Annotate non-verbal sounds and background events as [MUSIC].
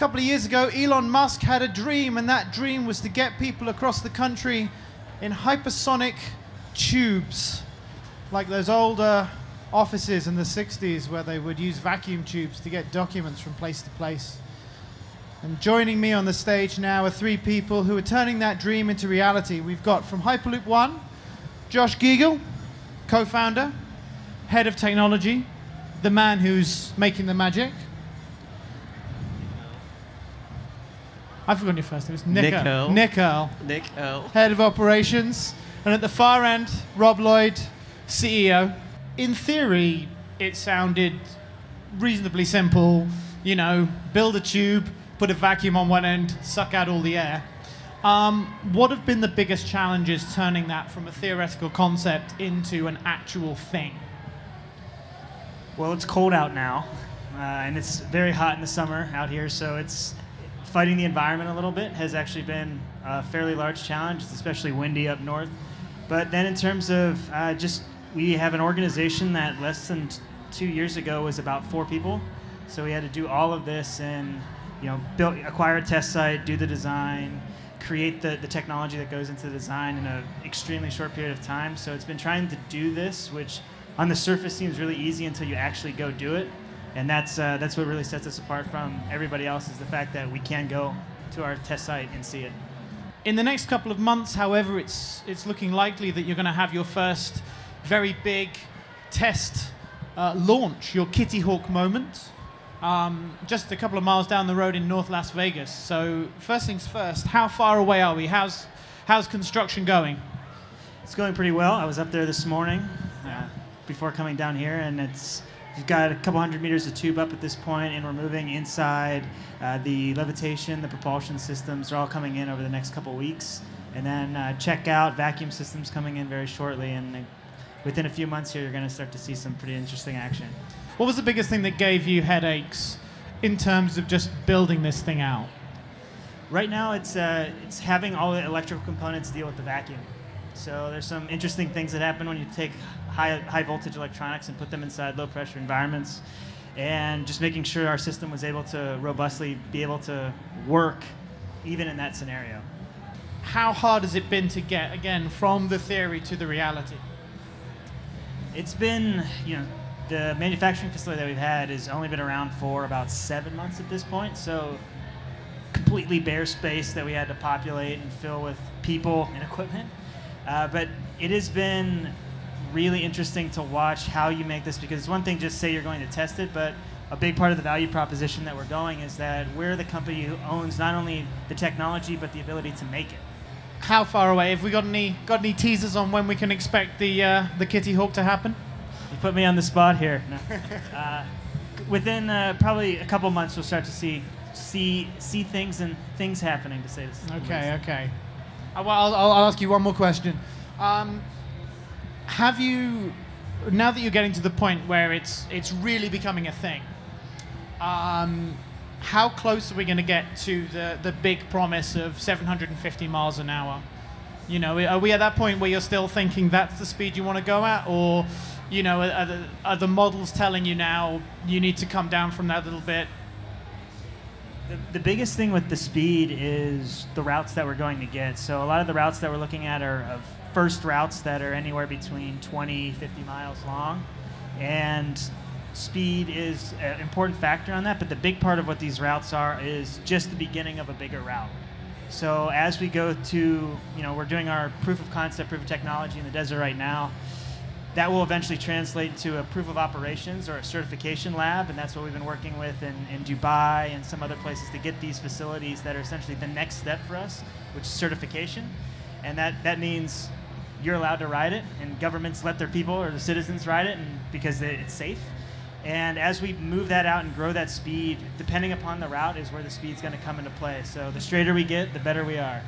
couple of years ago, Elon Musk had a dream, and that dream was to get people across the country in hypersonic tubes, like those older offices in the 60s where they would use vacuum tubes to get documents from place to place. And joining me on the stage now are three people who are turning that dream into reality. We've got from Hyperloop One, Josh Giegel, co founder, head of technology, the man who's making the magic. I've forgotten your first name. It's Nick, Nick Earl. Earl. Nick Earl, Nick Earl. head of operations. And at the far end, Rob Lloyd, CEO. In theory, it sounded reasonably simple. You know, build a tube, put a vacuum on one end, suck out all the air. Um, what have been the biggest challenges turning that from a theoretical concept into an actual thing? Well, it's cold out now, uh, and it's very hot in the summer out here, so it's fighting the environment a little bit has actually been a fairly large challenge. It's especially windy up north. But then, in terms of uh, just, we have an organization that less than t- two years ago was about four people, so we had to do all of this and you know build, acquire a test site, do the design, create the, the technology that goes into the design in an extremely short period of time. So it's been trying to do this, which on the surface seems really easy until you actually go do it. And that's, uh, that's what really sets us apart from everybody else is the fact that we can go to our test site and see it. In the next couple of months, however, it's, it's looking likely that you're going to have your first very big test uh, launch, your Kitty Hawk moment, um, just a couple of miles down the road in North Las Vegas. So, first things first, how far away are we? How's, how's construction going? It's going pretty well. I was up there this morning uh, before coming down here, and it's we've got a couple hundred meters of tube up at this point, and we're moving inside. Uh, the levitation, the propulsion systems are all coming in over the next couple weeks, and then uh, check out vacuum systems coming in very shortly. And uh, within a few months here, you're going to start to see some pretty interesting action. What was the biggest thing that gave you headaches in terms of just building this thing out? Right now, it's uh, it's having all the electrical components deal with the vacuum. So there's some interesting things that happen when you take high high voltage electronics and put them inside low pressure environments, and just making sure our system was able to robustly be able to work even in that scenario. How hard has it been to get, again, from the theory to the reality? It's been you know the manufacturing facility that we've had has only been around for about seven months at this point, so completely bare space that we had to populate and fill with people and equipment. Uh, but it has been really interesting to watch how you make this because it's one thing just say you're going to test it, but a big part of the value proposition that we're going is that we're the company who owns not only the technology but the ability to make it. How far away? Have we got any got any teasers on when we can expect the uh, the Kitty Hawk to happen? You put me on the spot here. No. [LAUGHS] uh, within uh, probably a couple months, we'll start to see see see things and things happening. To say this. Okay, okay. Uh, well, I'll, I'll, ask you one more question. Um, have you, now that you're getting to the point where it's it's really becoming a thing, um, how close are we going to get to the the big promise of 750 miles an hour? You know, are we at that point where you're still thinking that's the speed you want to go at, or you know, are the, are the models telling you now you need to come down from that a little bit? The, biggest thing with the speed is the routes that we're going to get. So a lot of the routes that we're looking at are of first routes that are anywhere between 20, 50 miles long, and speed is an important factor on that. But the big part of what these routes are is just the beginning of a bigger route. So as we go to, you know, we're doing our proof of concept, proof of technology in the desert right now. That will eventually translate to a proof of operations or a certification lab, and that's what we've been working with in, in Dubai and some other places to get these facilities that are essentially the next step for us, which is certification. And that, that means you're allowed to ride it, and governments let their people or the citizens ride it and, because it's safe. And as we move that out and grow that speed, depending upon the route, is where the speed's going to come into play. So the straighter we get, the better we are.